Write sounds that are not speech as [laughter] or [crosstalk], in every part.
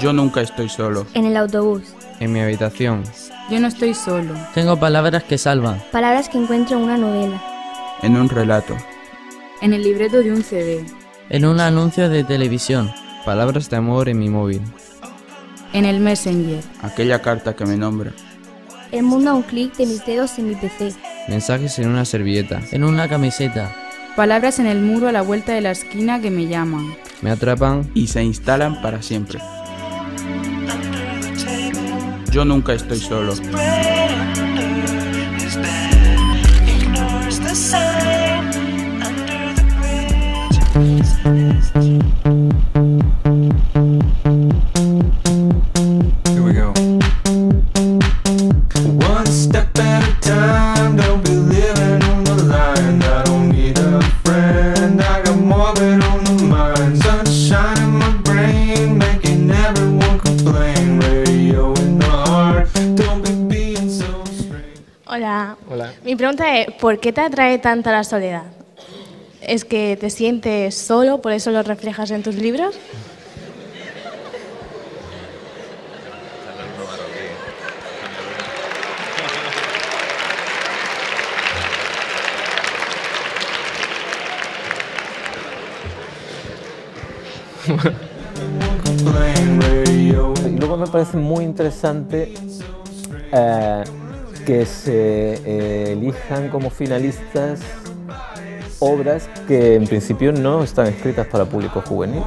Yo nunca estoy solo. En el autobús. En mi habitación. Yo no estoy solo. Tengo palabras que salvan. Palabras que encuentro en una novela. En un relato. En el libreto de un CD. En un anuncio de televisión. Palabras de amor en mi móvil. En el Messenger. Aquella carta que me nombra. El mundo a un clic de mis dedos en mi PC. Mensajes en una servilleta. En una camiseta. Palabras en el muro a la vuelta de la esquina que me llaman. Me atrapan. Y se instalan para siempre. Yo nunca estoy solo. ¿Por qué te atrae tanta la soledad? ¿Es que te sientes solo, por eso lo reflejas en tus libros? [laughs] Luego me parece muy interesante eh, que se eh, elijan como finalistas obras que en principio no están escritas para público juvenil.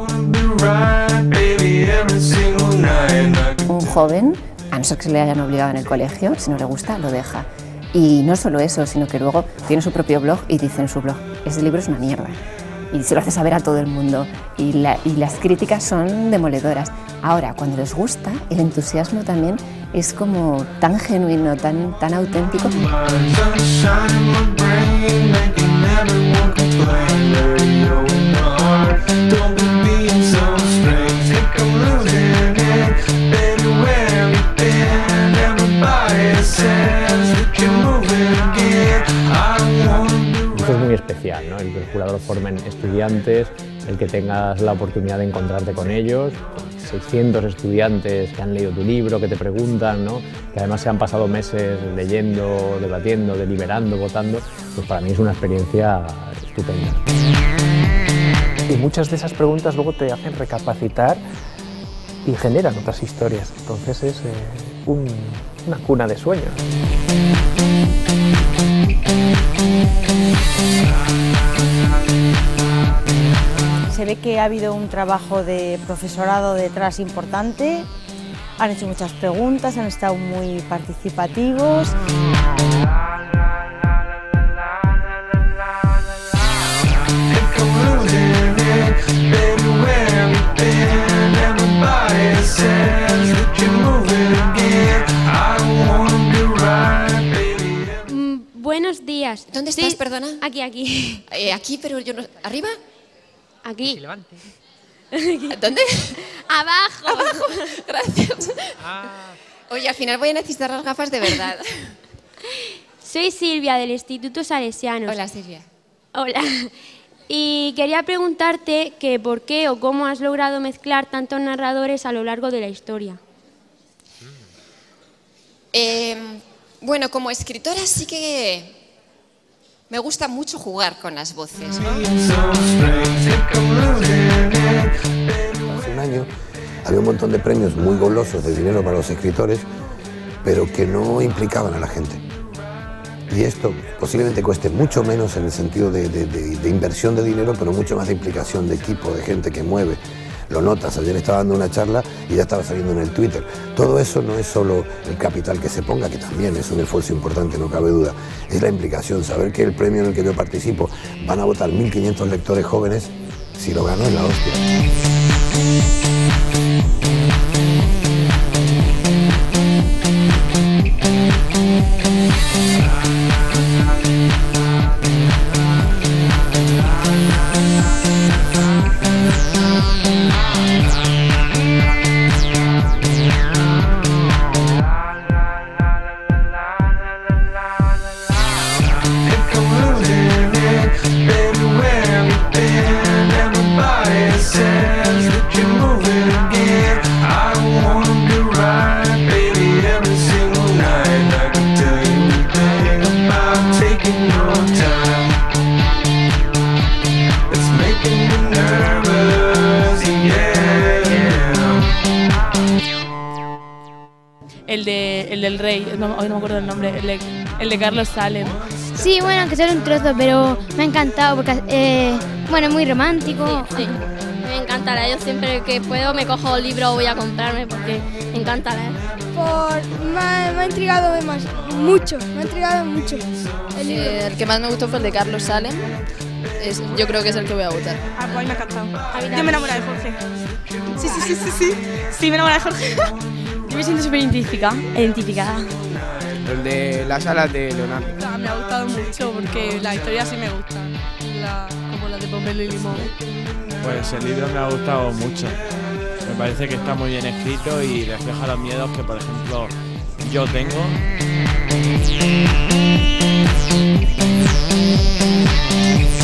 Un joven, a no ser que se le hayan obligado en el colegio, si no le gusta, lo deja. Y no solo eso, sino que luego tiene su propio blog y dice en su blog, ese libro es una mierda. Y se lo hace saber a todo el mundo. Y, la- y las críticas son demoledoras. Ahora, cuando les gusta, el entusiasmo también es como tan genuino, tan, tan auténtico. Esto es muy especial, ¿no? El que el jurado formen estudiantes, el que tengas la oportunidad de encontrarte con ellos, 600 estudiantes que han leído tu libro, que te preguntan, ¿no? que además se han pasado meses leyendo, debatiendo, deliberando, votando, pues para mí es una experiencia estupenda. Y muchas de esas preguntas luego te hacen recapacitar y generan otras historias. Entonces es eh, un- una cuna de sueños. Se ve que ha habido un trabajo de profesorado detrás importante. Han hecho muchas preguntas, han estado muy participativos. Mm, buenos días. ¿Dónde estás, perdona? Aquí, aquí. Eh, aquí, pero yo no... ¿Arriba? Aquí. [laughs] ¿Dónde? Abajo. Abajo. [laughs] Gracias. Oye, al final voy a necesitar las gafas de verdad. [laughs] Soy Silvia del Instituto Salesianos. Hola, Silvia. Hola. Y quería preguntarte que por qué o cómo has logrado mezclar tantos narradores a lo largo de la historia. Eh, bueno, como escritora sí que me gusta mucho jugar con las voces. Hace un año había un montón de premios muy golosos de dinero para los escritores, pero que no implicaban a la gente. Y esto posiblemente cueste mucho menos en el sentido de- de inversión de dinero, pero mucho más de implicación de equipo, de gente que mueve. Lo notas, ayer estaba dando una charla y ya estaba saliendo en el Twitter. Todo eso no es solo el capital que se ponga, que también es un esfuerzo importante, no cabe duda. Es la implicación, saber que el premio en el que yo participo van a votar 1.500 lectores jóvenes, si lo gano es la hostia. Del rey, no, hoy no me acuerdo el nombre, el de, el de Carlos Salem. Sí, bueno, aunque sea un trozo, pero me ha encantado porque, eh, bueno, es muy romántico. Sí, me encanta leer. Yo siempre que puedo me cojo libros o voy a comprarme porque me encanta leer. Por, me, ha, me ha intrigado más, mucho, me ha intrigado mucho el Sí, libro. el que más me gustó fue el de Carlos Salem. Es, yo creo que es el que voy a votar. Ah, pues a mí me ha encantado. Yo me enamoré de Jorge. Sí, sí, sí, sí, sí. Sí, me enamoré de Jorge. [laughs] Yo me siento súper identificada. Identificada. El de las alas de Leonardo. Me ha gustado mucho porque la historia sí me gusta. La- como la de Pomelo y Limón. Pues el libro me ha gustado mucho. Me parece que está muy bien escrito y refleja los miedos que, por ejemplo, yo tengo. Thank